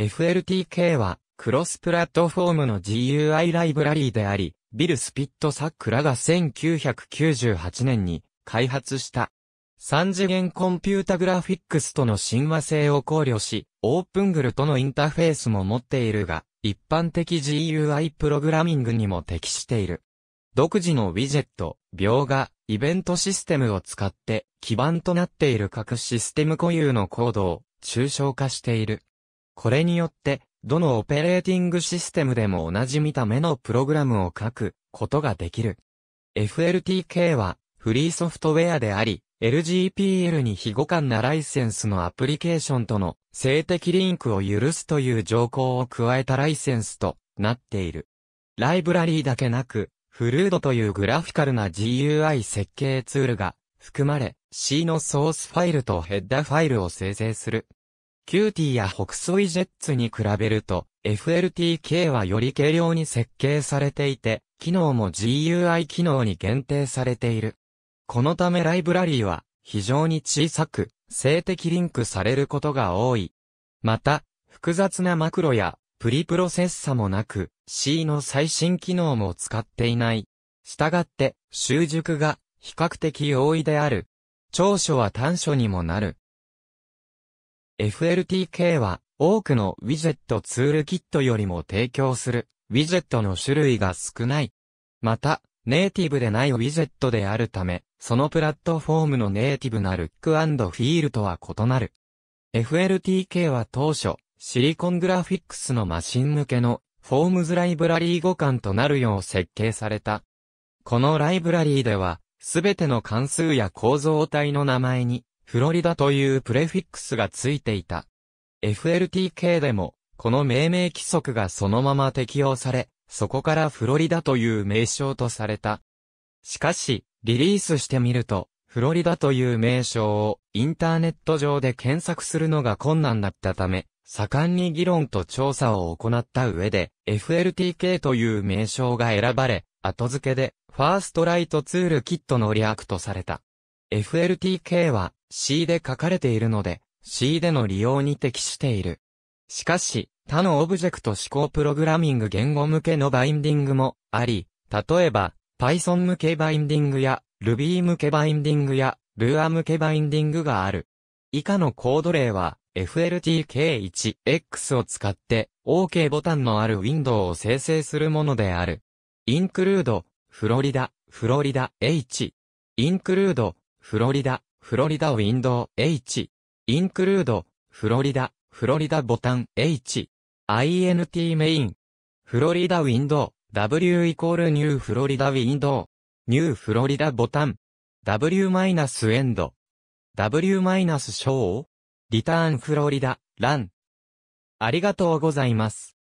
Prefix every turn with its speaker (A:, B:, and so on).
A: FLTK は、クロスプラットフォームの GUI ライブラリーであり、ビル・スピット・サックらが1998年に開発した3次元コンピュータグラフィックスとの親和性を考慮し、オープングルとのインターフェースも持っているが、一般的 GUI プログラミングにも適している。独自のウィジェット、描画、イベントシステムを使って基盤となっている各システム固有のコードを抽象化している。これによって、どのオペレーティングシステムでも同じ見た目のプログラムを書くことができる。FLTK はフリーソフトウェアであり、LGPL に非互換なライセンスのアプリケーションとの静的リンクを許すという条項を加えたライセンスとなっている。ライブラリーだけなく、フルードというグラフィカルな GUI 設計ツールが含まれ、C のソースファイルとヘッダファイルを生成する。Qt や wxWidgets に比べると、FLTK はより軽量に設計されていて、機能も GUI 機能に限定されている。このためライブラリーは非常に小さく、静的リンクされることが多い。また、複雑なマクロやプリプロセッサもなく、C の最新機能も使っていない。したがって、習熟が比較的容易である。長所は短所にもなる。FLTK は多くのウィジェットツールキットよりも提供するウィジェットの種類が少ない。また、ネイティブでないウィジェットであるため、そのプラットフォームのネイティブなルックフィールとは異なる。FLTK は当初、シリコングラフィックスのマシン向けのフォームズライブラリー互換となるよう設計された。このライブラリーでは、すべての関数や構造体の名前に、フロリダというプレフィックスがついていた。FLTK でも、この命名規則がそのまま適用され、そこからフロリダという名称とされた。しかし、リリースしてみると、フロリダという名称をインターネット上で検索するのが困難だったため、盛んに議論と調査を行った上で、FLTK という名称が選ばれ、後付けで、ファーストライトツールキットの略とされた。FLTK は C で書かれているので、C での利用に適している。しかし、他のオブジェクト指向プログラミング言語向けのバインディングもあり、例えば、Python 向けバインディングや Ruby 向けバインディングや Lua 向けバインディングがある。以下のコード例は FLTK1X を使って OK ボタンのあるウィンドウを生成するものである。include フロリダ、フロリダ H。include フロリダ、フロリダウィンドウ H。include フロリダ、フロリダボタン H。int メイン。フロリダウィンドウ。W イコールニューフロリダウィンドウ。ニューフロリダボタン。W マイナスエンド。W マイナスショーリターンフロリダ、ラン。ありがとうございます。